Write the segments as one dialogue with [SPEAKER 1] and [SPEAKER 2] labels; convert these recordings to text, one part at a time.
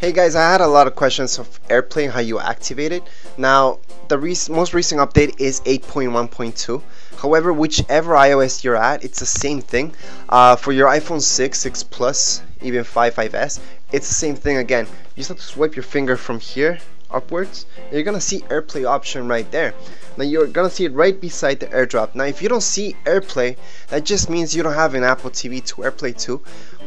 [SPEAKER 1] Hey guys, I had a lot of questions of AirPlay, how you activate it. Now, the rec most recent update is 8.1.2. However, whichever iOS you're at, it's the same thing. Uh, for your iPhone 6, 6 Plus, even 5, 5S, it's the same thing again. You just have to swipe your finger from here upwards. You're gonna see AirPlay option right there. Now you're gonna see it right beside the AirDrop. Now if you don't see AirPlay, that just means you don't have an Apple TV to AirPlay to,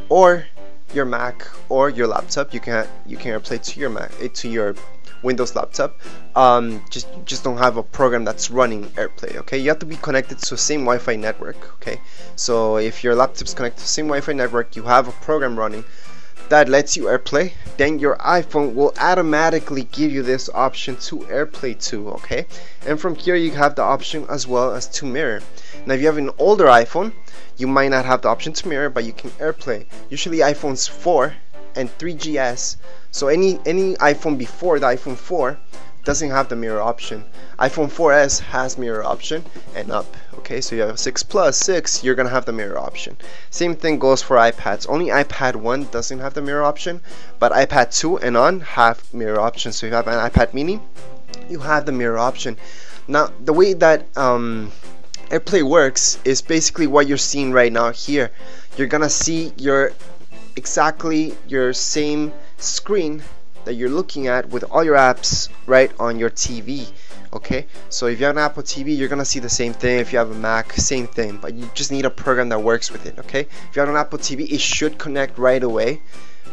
[SPEAKER 1] or your Mac or your laptop. You can you can AirPlay to your Mac eh, to your Windows laptop. Um, just just don't have a program that's running AirPlay. Okay, you have to be connected to the same Wi-Fi network. Okay, so if your laptop's connected to the same Wi-Fi network, you have a program running that lets you AirPlay, then your iPhone will automatically give you this option to AirPlay to, okay? And from here you have the option as well as to mirror. Now if you have an older iPhone, you might not have the option to mirror, but you can AirPlay. Usually iPhones 4 and 3GS, so any any iPhone before the iPhone 4 doesn't have the mirror option. iPhone 4S has mirror option and up. Okay, so you have 6 Plus, 6, you're gonna have the mirror option. Same thing goes for iPads. Only iPad 1 doesn't have the mirror option, but iPad 2 and on have mirror option. So if you have an iPad mini, you have the mirror option. Now, the way that um, AirPlay works is basically what you're seeing right now here. You're gonna see your exactly your same screen that you're looking at with all your apps right on your TV okay? So if you have an Apple TV you're gonna see the same thing. If you have a Mac same thing but you just need a program that works with it okay? If you have an Apple TV it should connect right away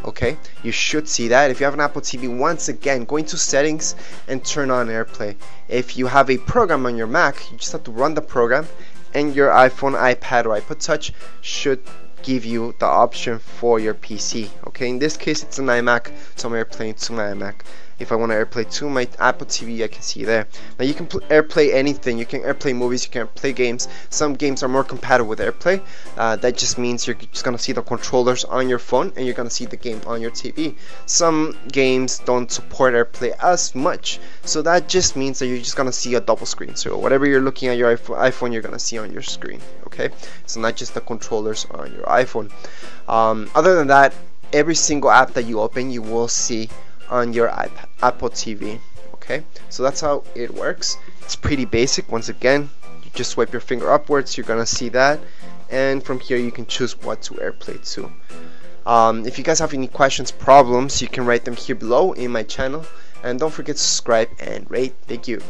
[SPEAKER 1] okay? You should see that. If you have an Apple TV once again go into settings and turn on AirPlay. If you have a program on your Mac you just have to run the program and your iPhone iPad or iPod touch should give you the option for your PC okay? In this case it's an iMac. So I'm AirPlaying to my iMac if I want to AirPlay to my Apple TV I can see there now you can AirPlay anything. You can AirPlay movies you can play games. Some games are more compatible with AirPlay. Uh, that just means you're just gonna see the controllers on your phone and you're gonna see the game on your TV some games don't support AirPlay as much. So that just means that you're just gonna see a double screen. So whatever you're looking at your iPhone you're gonna see on your screen okay? So not just the controllers on your iPhone. Um, other than that every single app that you open you will see on your iPad, Apple TV okay? So that's how it works. It's pretty basic. Once again you just swipe your finger upwards you're gonna see that. And from here you can choose what to airplay to. Um, if you guys have any questions problems you can write them here below in my channel. And don't forget to subscribe and rate. Thank you